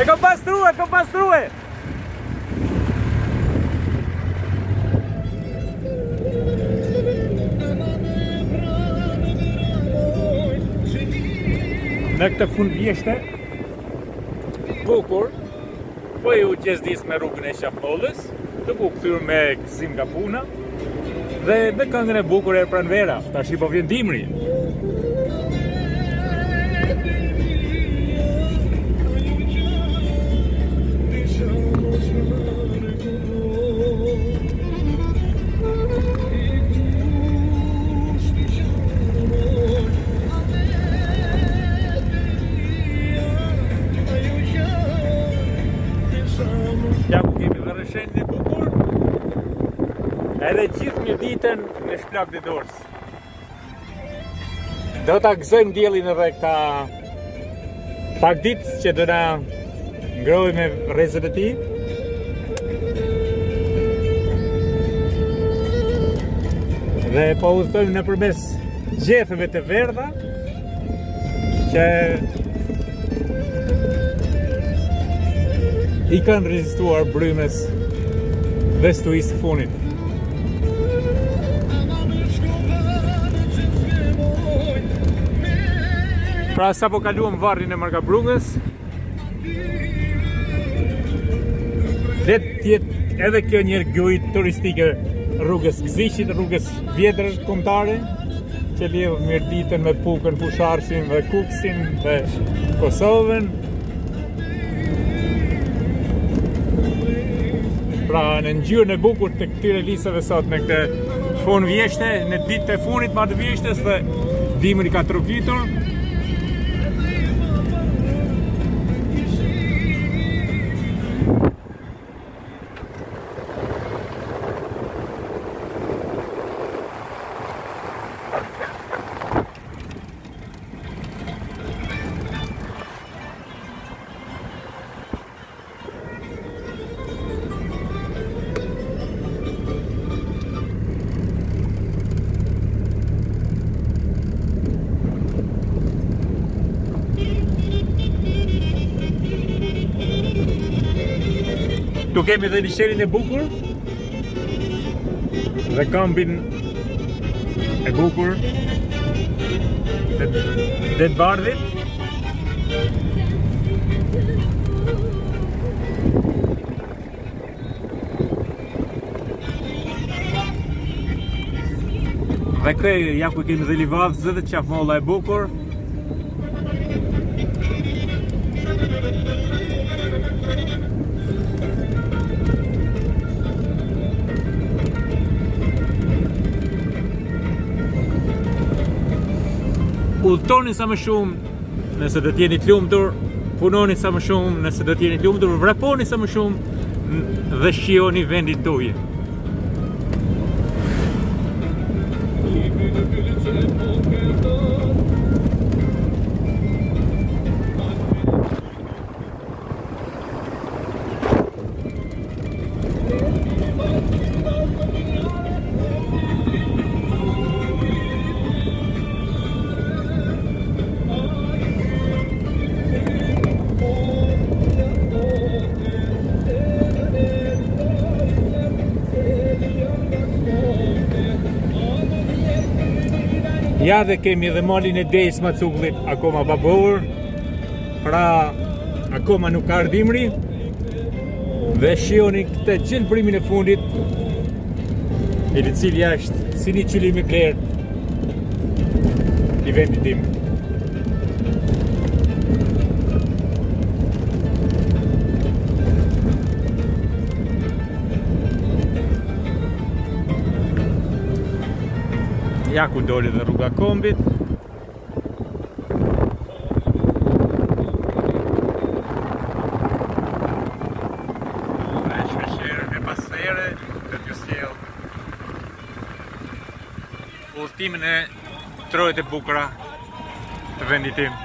E kom pastrue, e kom pastrue! Në këtë fund vjeshte, bukur, po ju gjezdis me rrugën e Shapollis, të bukur me Zim nga puna Dhe me këngën e bukur e pranvera Tashi po vjen dimri Shenjë një bukur Edhe gjithë një ditën në shplakë të dorës Do ta gëzojmë diellin edhe këta Pak ditë që do na ngrohë me rrezet e tij Dhe po udhëtojmë nëpërmes gjetheve të verdha që i kanë rezistuar brymës dhe stuhisë të funit. Pra sa po kaluam varrin e Marka Brungës, Do të jetë edhe kjo një guidë turistike rrugës Gziqit, rrugës vjetër kombëtare, që lidh Mirditën me Pukën, Fushë-Arrësin dhe Kukësin dhe Kosovën. Pra në ngjyrën e bukur të këtyre lisave sot në këtë Fun vjeshte në ditët e funit ma të vjeshtës dhe dimri ka trokitur. Këtu kemi dhe lisherin e bukur Dhe kampin e bukur Dhe të bardhit Dhe kjo, ja ku kemi dhe livavë, zë dhe Qafë Molla e bukur Udhëtoni sa më shumë nëse do të jeni të lumtur, punoni sa më shumë nëse do të jeni të lumtur, vraponi sa më shumë dhe shijoni vendin tuaj. Ja dhe kemi dhe malin e Dejës Macukullit akoma babur Pra, akoma nuk ka ardhur dimri, dhe shijoni këtë gjelbërimin e fundit, i cili është si një qilim i blertë i vendit tim. Ja ku doli dhe Rruga e Kombit, udhëtimin në trojet e bukura të vendit tim.